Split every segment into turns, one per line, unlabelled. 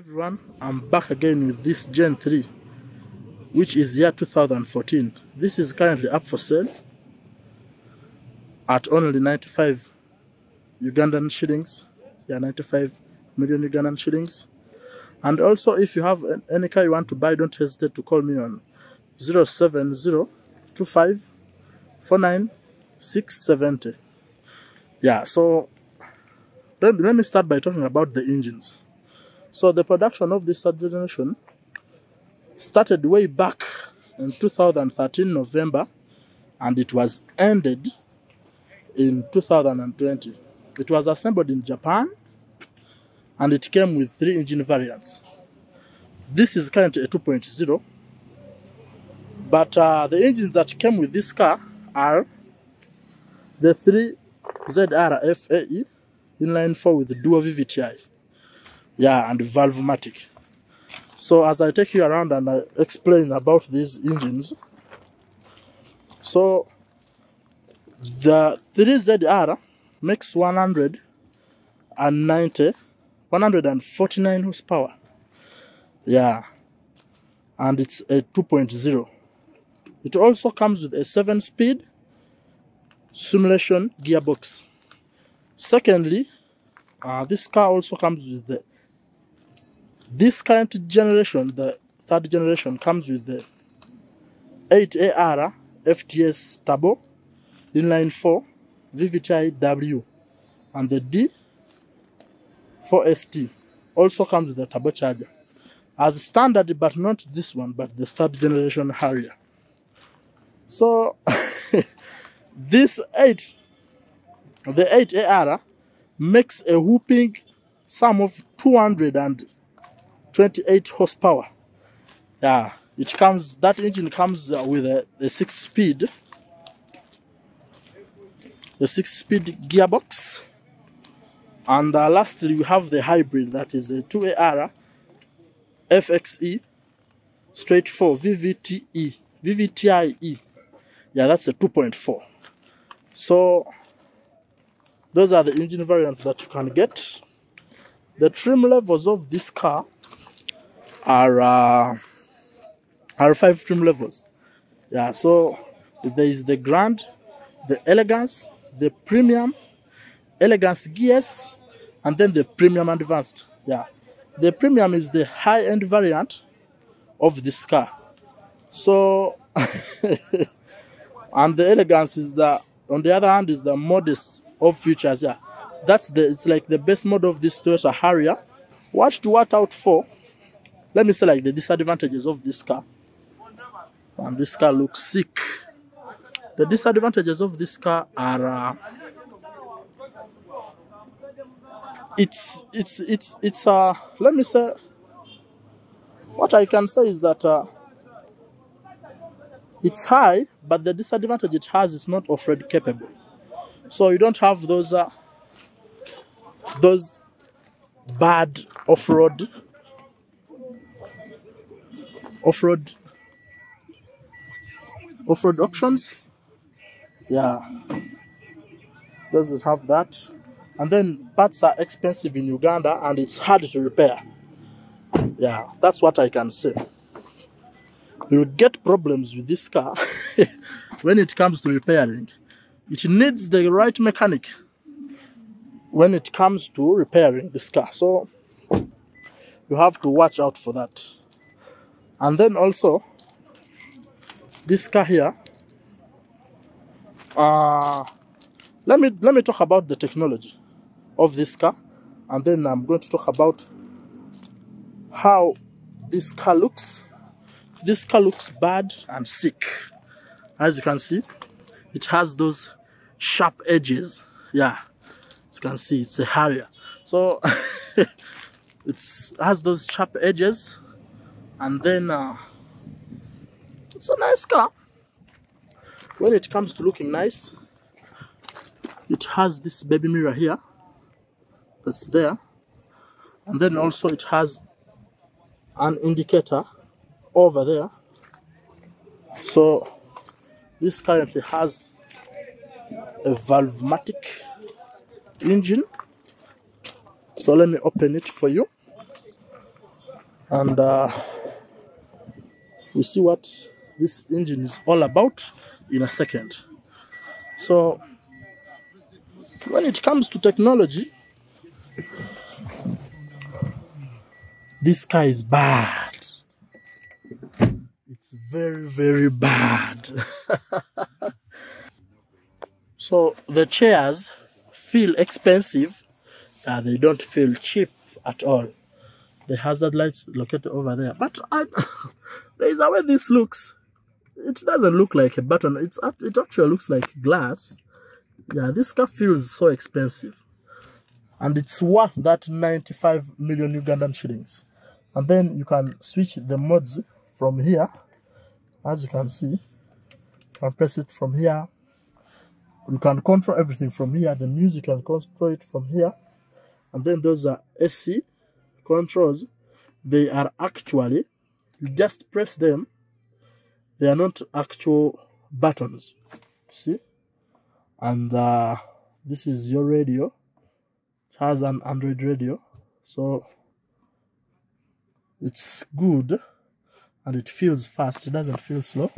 everyone i'm back again with this gen 3 which is year 2014 this is currently up for sale at only 95 ugandan shillings. Yeah 95 million ugandan shillings. And also if you have any car you want to buy don't hesitate to call me on 07025 670 yeah so let, let me start by talking about the engines so the production of this generation started way back in 2013 November and it was ended in 2020. It was assembled in Japan and it came with three engine variants. This is currently a 2.0 but uh, the engines that came with this car are the 3ZR FAE inline 4 with dual VVTi yeah and valvematic so as i take you around and i explain about these engines so the 3zr makes 190 149 horsepower. Yeah and it's a 2.0 it also comes with a 7 speed simulation gearbox. Secondly uh, this car also comes with the this current generation, the third generation, comes with the 8AR FTS turbo, inline 4, VVTi W, and the D 4ST also comes with a turbocharger. As standard, but not this one, but the third generation Harrier. So, this 8, the 8AR, makes a whooping sum of 200 and 28 horsepower. Yeah, it comes, that engine comes with a, a six speed, the six speed gearbox. And uh, lastly, we have the hybrid that is a 2AR FXE straight 4 VVTE, VVTIE. Yeah, that's a 2.4. So, those are the engine variants that you can get. The trim levels of this car are uh, are five trim levels. Yeah, so there is the grand, the elegance, the premium, elegance gears, and then the premium advanced. Yeah, the premium is the high end variant of this car. So, and the elegance is the on the other hand is the modest of features. Yeah, that's the it's like the best model of this Toyota Harrier. What to watch out for let me say like the disadvantages of this car. And this car looks sick. The disadvantages of this car are uh, it's it's it's it's uh let me say what i can say is that uh, it's high but the disadvantage it has is not off-road capable. So you don't have those uh, those bad off-road off-road off-road options? Yeah. Doesn't have that. And then parts are expensive in uganda and it's hard to repair. Yeah that's what i can say. You'll get problems with this car when it comes to repairing. It needs the right mechanic when it comes to repairing this car. So you have to watch out for that and then also this car here uh let me let me talk about the technology of this car. And then i'm going to talk about how this car looks. This car looks bad and sick. As you can see it has those sharp edges. Yeah as you can see it's a harrier. So it has those sharp edges and then uh, it's a nice car. When it comes to looking nice it has this baby mirror here that's there. And then also it has an indicator over there. So this currently has a valvematic engine. So let me open it for you. And uh, we see what this engine is all about in a second. So, when it comes to technology, this car is bad. It's very, very bad. so, the chairs feel expensive, uh, they don't feel cheap at all. The hazard lights located over there, but I, there is a way this looks. It doesn't look like a button. It's it actually looks like glass. Yeah, this car feels so expensive, and it's worth that 95 million Ugandan shillings. And then you can switch the modes from here, as you can see. You can press it from here. You can control everything from here. The music can control it from here. And then those are AC controls. They are actually you just press them they are not actual buttons. See? And uh, this is your radio. It has an android radio. So it's good and it feels fast. It doesn't feel slow.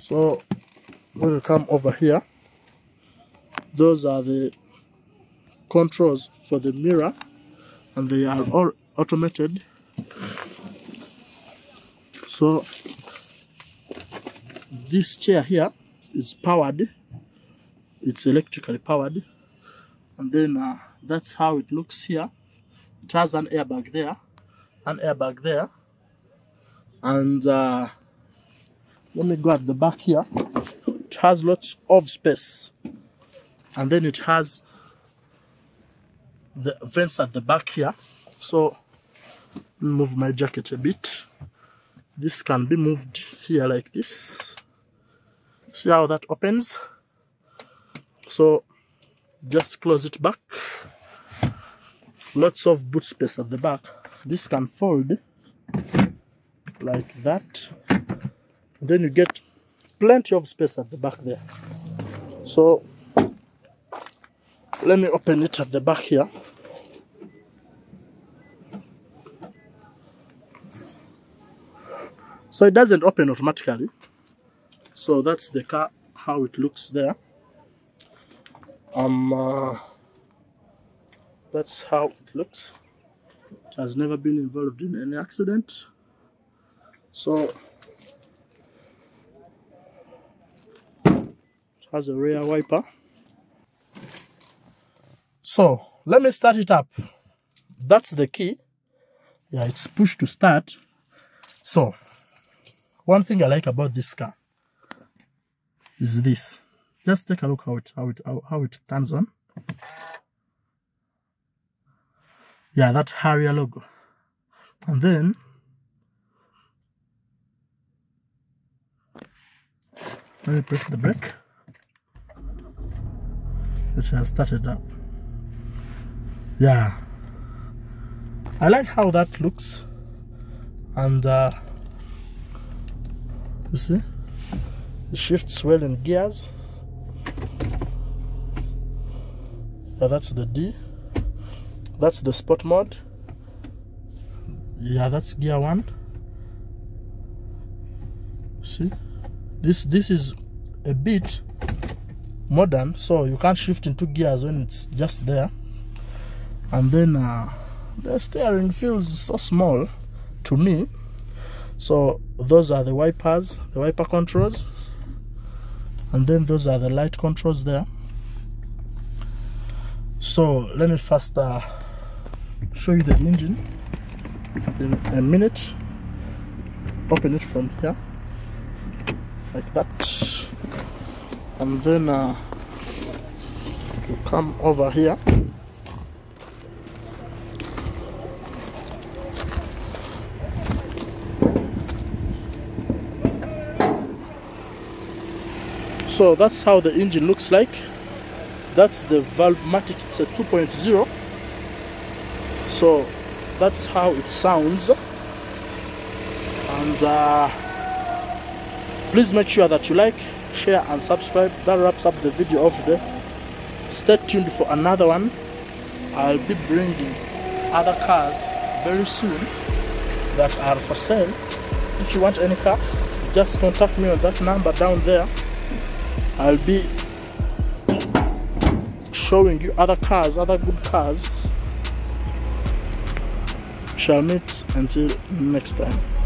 So when you come over here those are the controls for the mirror and they are all automated. So this chair here is powered. It's electrically powered. And then uh, that's how it looks here. It has an airbag there an airbag there. And uh, let me go at the back here. It has lots of space. And then it has the vents at the back here. So move my jacket a bit. This can be moved here like this. See how that opens? So just close it back. Lots of boot space at the back. This can fold like that. And then you get plenty of space at the back there. So let me open it at the back here so it doesn't open automatically. So that's the car how it looks there. Um uh, that's how it looks. It has never been involved in any accident. So it has a rear wiper. So let me start it up. That's the key. Yeah it's push to start. So one thing I like about this car is this. Just take a look how it how it how, how it turns on. Yeah, that Harrier logo. And then let me press the brake. It has started up. Yeah. I like how that looks. And uh you see the shifts well in gears. Yeah that's the D. That's the sport mode. Yeah that's gear one. See? This this is a bit modern so you can't shift into gears when it's just there. And then uh, the steering feels so small to me. So those are the wipers the wiper controls. And then those are the light controls there. So let me first uh, show you the engine in a minute. Open it from here like that. And then uh, you come over here so that's how the engine looks like. That's the Valvematic it's a 2.0 so that's how it sounds. And uh, please make sure that you like share and subscribe. That wraps up the video of today stay tuned for another one. I'll be bringing other cars very soon that are for sale. If you want any car, just contact me on that number down there. I'll be showing you other cars, other good cars. Shall meet until next time.